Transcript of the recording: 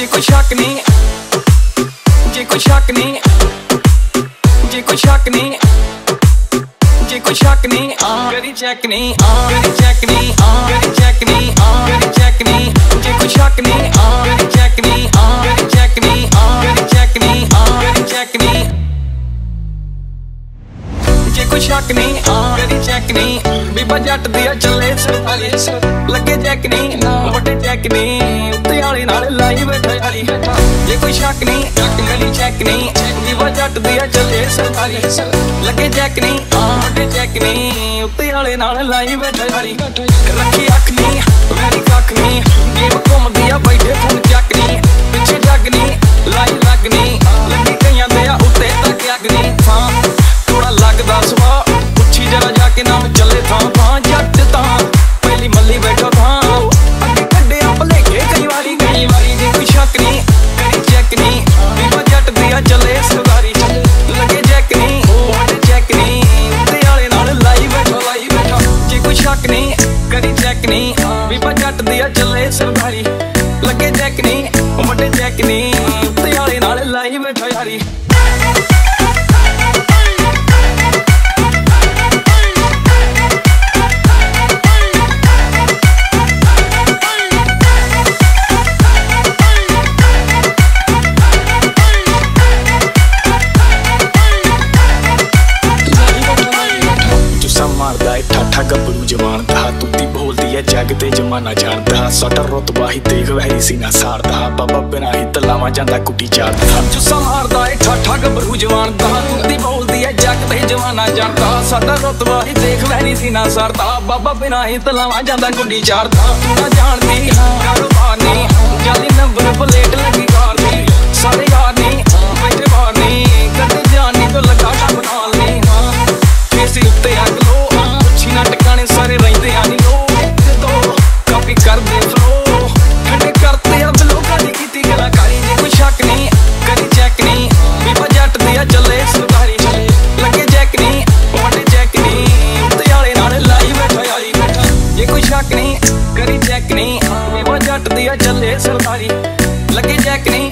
ਜੇ ਕੋਈ ਸ਼ੱਕ ਨਹੀਂ ਜੇ ਕੋਈ ਸ਼ੱਕ ਨਹੀਂ ਜੇ ਕੋਈ ਸ਼ੱਕ ਨਹੀਂ ਜੇ ਕੋਈ ਸ਼ੱਕ ਨਹੀਂ ਕਰੀ ਚੈੱਕ ਨਹੀਂ ਕਰੀ ਚੈੱਕ ਨਹੀਂ ਕਰੀ ਚੈੱਕ ਨਹੀਂ ਕਰੀ ਚੈੱਕ ਨਹੀਂ ਜੇ ਕੋਈ ਸ਼ੱਕ ਨਹੀਂ ਕਰੀ ਚੈੱਕ ਨਹੀਂ ਕਰੀ ਚੈੱਕ ਨਹੀਂ ਕਰੀ ਚੈੱਕ ਨਹੀਂ ਕਰੀ ਚੈੱਕ ਨਹੀਂ ਜੇ ਕੋਈ ਸ਼ੱਕ ਨਹੀਂ ਕਰੀ ਚੈੱਕ ਨਹੀਂ ਬੀਬਾ ਜੱਟ ਦੀ ਆ ਚੱਲੇ ਸਰਦਾਰੀ ਲੱਗੇ ਚੈੱਕ ਨਹੀਂ ਵੱਡੇ ਚੈੱਕ ਨਹੀਂ ਕੋਈ ਸ਼ੱਕ ਨਹੀਂ ਕਰੀ ਚੈੱਕ ਨਹੀਂ। ਬੀਬਾ ਜੱਟ ਦੀ ਆ ਚੱਲੇ ਸਰਦਾਰੀ ਲੱਗੇ ਚੈੱਕ ਨਹੀਂ ਵੱਡੇ ਚੈੱਕ ਨਹੀਂ। ਉੱਤੇ ਵਾਲੇ ਨਾਲ ਲਾਈ ਬੈਠਾ ਯਾਰੀ ਰੱਖੀ ਅੱਖ ਨਹੀਂ ਵੈਰੀ ਕੱਖ ਨਹੀਂ। ਗੇਮ ਘੁੰਮਦੀ ਆ, ਬੈਠੇ ਫੋਨ ਚੱਕ ਨਹੀਂ। ਕਰੀ ਚੈੱਕ ਨਹੀਂ ਬੀਬਾ ਜੱਟ ਦੀ ਆ ਚੱਲੇ ਸਰਦਾਰੀ ਲੱਗੇ ਚੈੱਕ ਨਹੀਂ ਵੱਡੇ ਚੈੱਕ ਨਹੀਂ ਉੱਤੇ ਵਾਲੇ ਨਾਲ ਲਾਈ ਬੈਠਾ ਯਾਰੀ ਜੁਸਾ ਮਾਰਦਾ ਏ ਠਾਠਾ ਬੋਲਦੀ ਜਮਾਨਾ ਜਾਣਦਾ। ਸਾਡਾ ਰਤਬਾ ਹੀ ਦੇਖ ਵੈਰੀ ਸੀਨਾ ਸਾੜਦਾ। ਬਾਬਾ ਬਿਨਾ ਹੀ ਤਲਾਵਾ ਜਾਂਦਾ ਕੁੱਟੀ ਚਾੜਦਾ। ਜੁੱਸਾ ਮਾਰਦਾ ਏ, ਠਾਠਾ ਗੱਭਰੂ ਜਵਾਨ ਦਾ। ਤੁੱਤੀ ਬੋਲਦੀ ਏ, ਜੱਗ ਤੇ ਜਵਾਨਾ ਜਾਣਦਾ। ਸਾਡਾ ਰਤਬਾ ਹੀ ਦੇਖ ਵਹਿਰੀ ਸੀਨਾ ਨਾ ਬਾਬਾ ਬਿਨਾ ਹੀ ਤਲਾਵਾ ਜਾਂਦਾ ਗੁੱਡੀ ਚਾੜਦਾ। ਨਾ ਜਾਣਦੀ ਕਾਰੋਬਾਰ ਨਹੀਂ ਸ਼ੱਕ ਨਹੀਂ ਕਰੀ ਚੈੱਕ ਨਹੀਂ। ਬੀਬਾ ਜੱਟ ਦੀ ਆ ਚੱਲੇ ਸਰਦਾਰੀ ਲੱਗੇ ਚੈੱਕ ਨਹੀਂ, ਵੱਡੇ ਚੈੱਕ ਨਹੀਂ। ਉੱਤੇ ਨਾਲ ਲਾਈ ਬੈਠਾ ਯਾਰੀ ਬੈਠਾ ਜੇ ਕੋਈ ਸ਼ੱਕ ਨਹੀਂ ਕਰੀ ਚੈੱਕ ਨਹੀਂ। ਬੀਬਾ ਜੱਟ ਦੀ ਆ ਚੱਲੇ ਸਰਦਾਰੀ ਲੱਗੇ ਚੈੱਕ ਨਹੀਂ